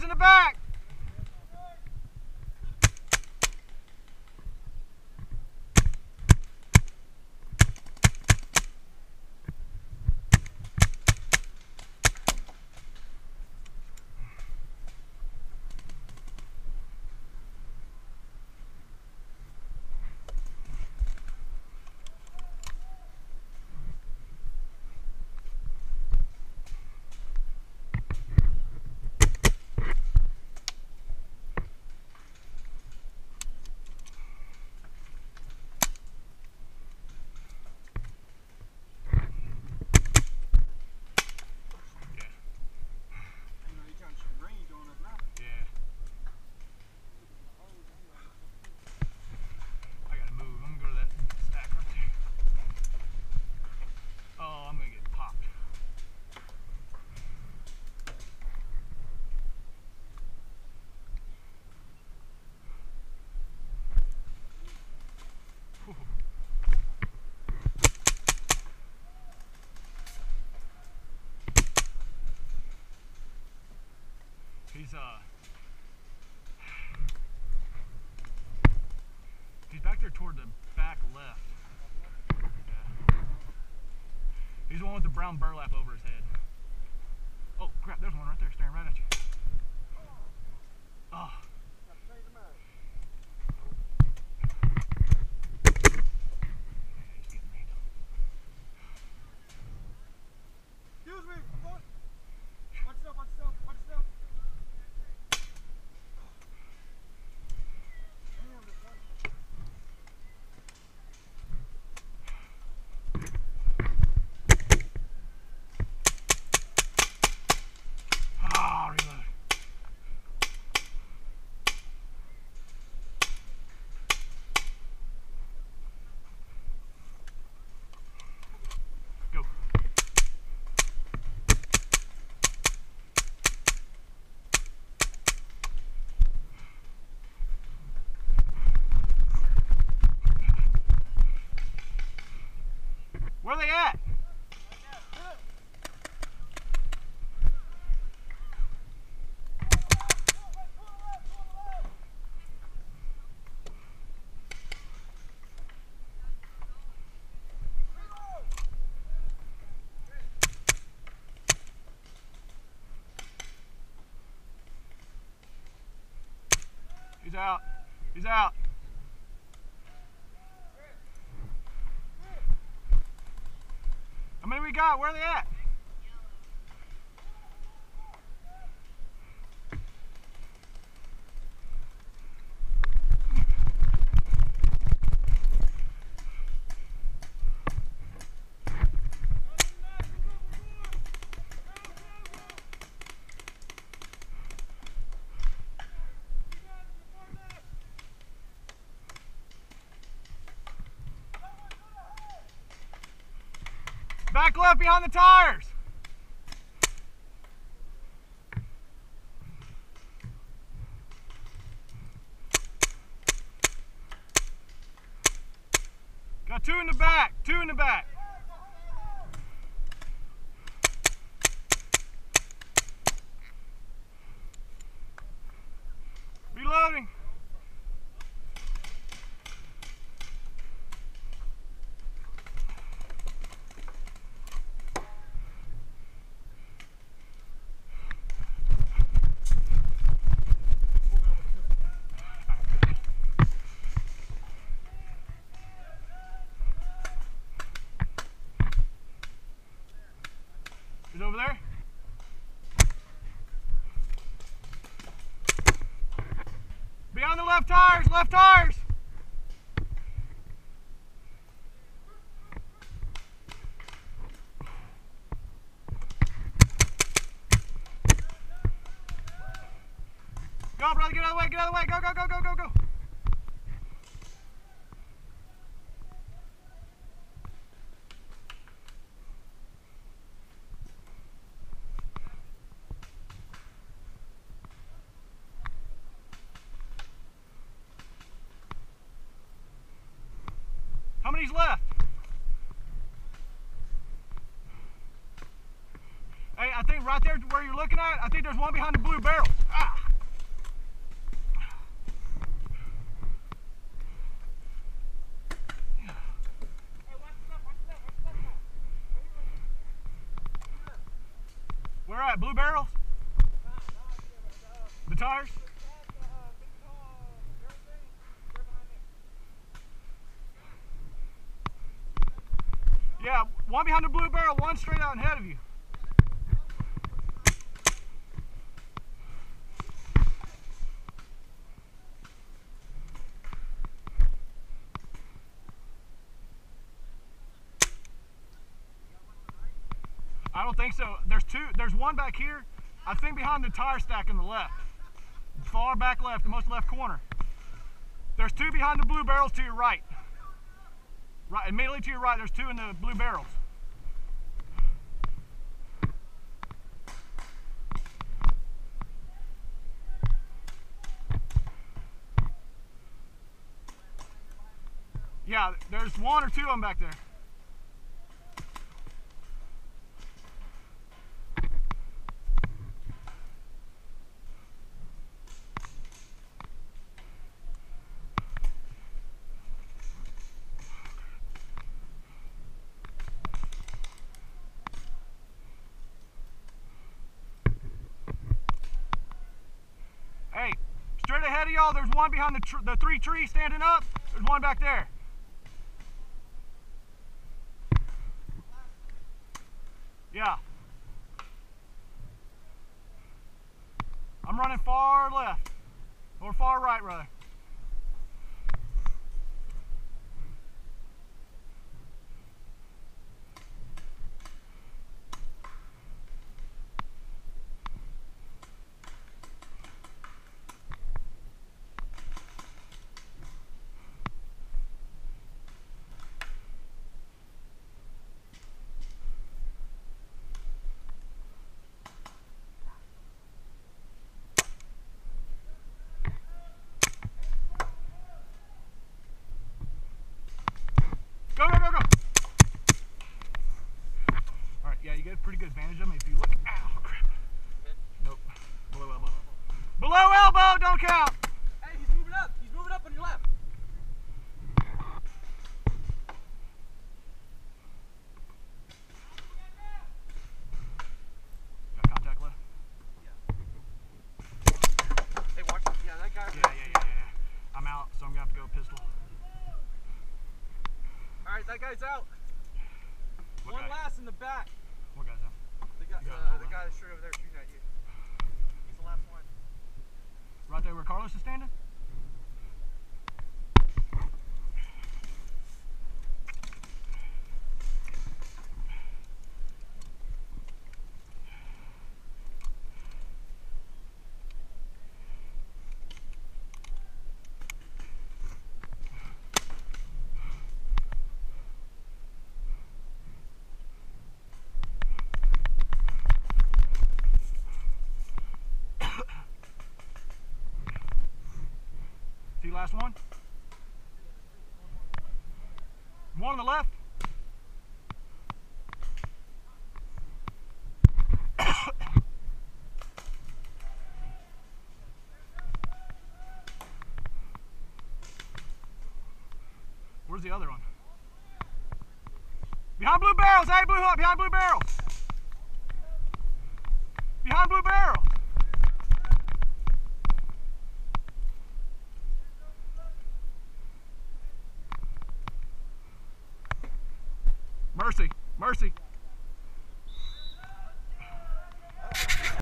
hands in the back. He's uh He's back there toward the back left. Yeah. He's the one with the brown burlap over his head. Oh crap, there's one right there staring right at you. Oh. He's getting me. Excuse me. What? Watch yourself, watch yourself, watch yourself. Damn, this one. Ah, reload. Go. Where they at? He's out. He's out. Many we got? Where are they at? Back left behind the tires. Got two in the back, two in the back. It over there? Beyond the left tires, left tires. Go, brother, get out of the way, get out of the way, go, go, go, go, go, go. Left? Hey, I think right there where you're looking at, I think there's one behind the blue barrel. Ah. Where at? Blue barrels? The tires? that, uh, big tall barrel thing, right behind me. Yeah, one behind the blue barrel, one straight out ahead of you. I don't think so. There's two. There's one back here. I think behind the tire stack in the left, far back left, the most left corner. There's two behind the blue barrels to your right. Right, immediately to your right, there's two in the blue barrels. Yeah, there's one or two of them back there. Hey, straight ahead of y'all, there's one behind the, the three trees standing up. There's one back there. Yeah. I'm running far left. Or far right, rather. Go, go, go, go. All right, yeah, you get a pretty good advantage of me if you look. Ow, crap. Nope. Below elbow. Below elbow, don't count. Hey, he's moving up. He's moving up on your left. Contact left. Hey, watch. Yeah, that guy. Yeah, yeah, yeah, yeah, yeah. I'm out, so I'm gonna have to go pistol. All right, that guy's out. What One guy? last in the back. What guy's out? The guy, You got uh, the guy that's straight over there shooting at you. He's the last one. Right there where Carlos is standing? See last one? One on the left? Where's the other one? Behind blue barrels, hey, blue hook, behind blue barrels. Behind blue barrels. Mercy.